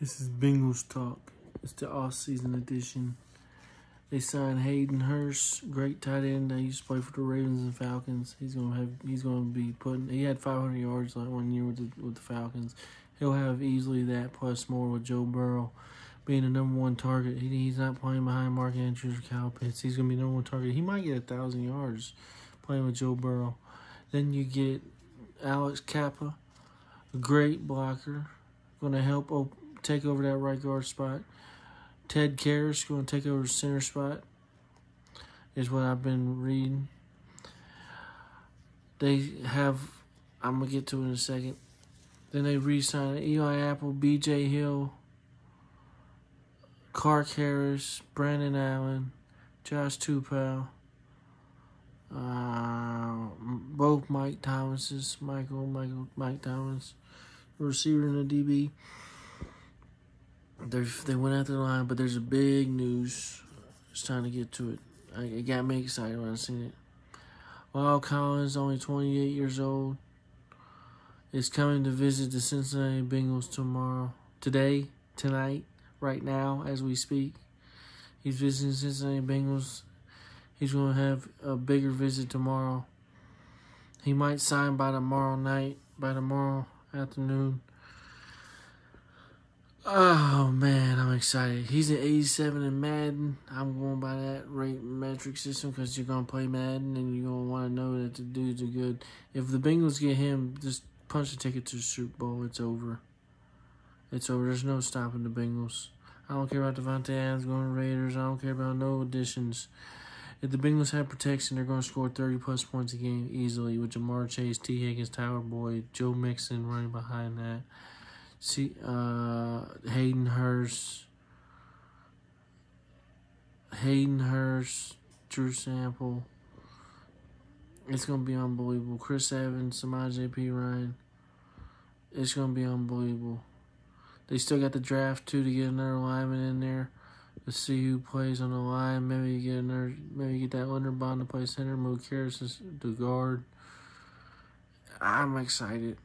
This is Bengals talk. It's the off-season edition. They signed Hayden Hurst, great tight end. They used to play for the Ravens and Falcons. He's gonna have. He's gonna be putting. He had 500 yards like one year with the with the Falcons. He'll have easily that plus more with Joe Burrow being the number one target. He, he's not playing behind Mark Andrews or Kyle Pitts. He's gonna be number one target. He might get a thousand yards playing with Joe Burrow. Then you get Alex Cappa, a great blocker, gonna help op- take over that right guard spot. Ted Karras going to take over the center spot, is what I've been reading. They have, I'm going to get to it in a second. Then they re signed Eli Apple, BJ Hill, Clark Harris, Brandon Allen, Josh Tupou, uh, both Mike Thomases, Michael, Michael, Mike Thomas, receiver and the DB. They they went out the line, but there's a big news. It's time to get to it. I, it got me excited when I seen it. La'el Collins, only 28 years old, is coming to visit the Cincinnati Bengals tomorrow, today, tonight, right now, as we speak. He's visiting Cincinnati Bengals. He's going to have a bigger visit tomorrow. He might sign by tomorrow night, by tomorrow afternoon. Oh man, I'm excited. He's an 87 in Madden. I'm going by that rate metric system because you're gonna play Madden and you're gonna want to know that the dudes are good. If the Bengals get him, just punch the ticket to the Super Bowl. It's over. It's over. There's no stopping the Bengals. I don't care about Davante Adams going to Raiders. I don't care about no additions. If the Bengals have protection, they're going to score 30 plus points a game easily with Ja'Marr Chase, Tee Higgins, Tyler Boyd, Joe Mixon running behind that. See, uh, Hayden Hurst, Hayden Hurst, Drew Sample. It's gonna be unbelievable. Chris Evans, Samaje Ryan. It's gonna be unbelievable. They still got the draft too to get another lineman in there to see who plays on the line. Maybe you get another, maybe get that Linderbaum to play center. Move Karras to guard. I'm excited.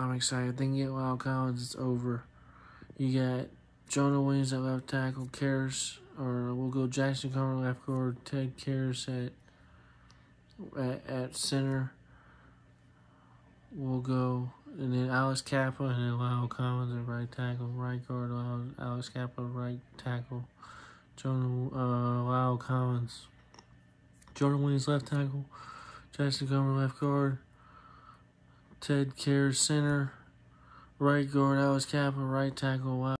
I'm excited. You get La'el Collins, it's over. You got Jonah Williams at left tackle, Karras, or we'll go Jackson Carter left guard, Ted Karras at, at at center. We'll go, and then Alex Cappa, and then La'el Collins at right tackle, right guard, Alex Cappa right tackle, Jonah uh, La'el Collins, Jonah Williams left tackle, Jackson Carter left guard. Ted Karras center, right guard Alex Cappa, right tackle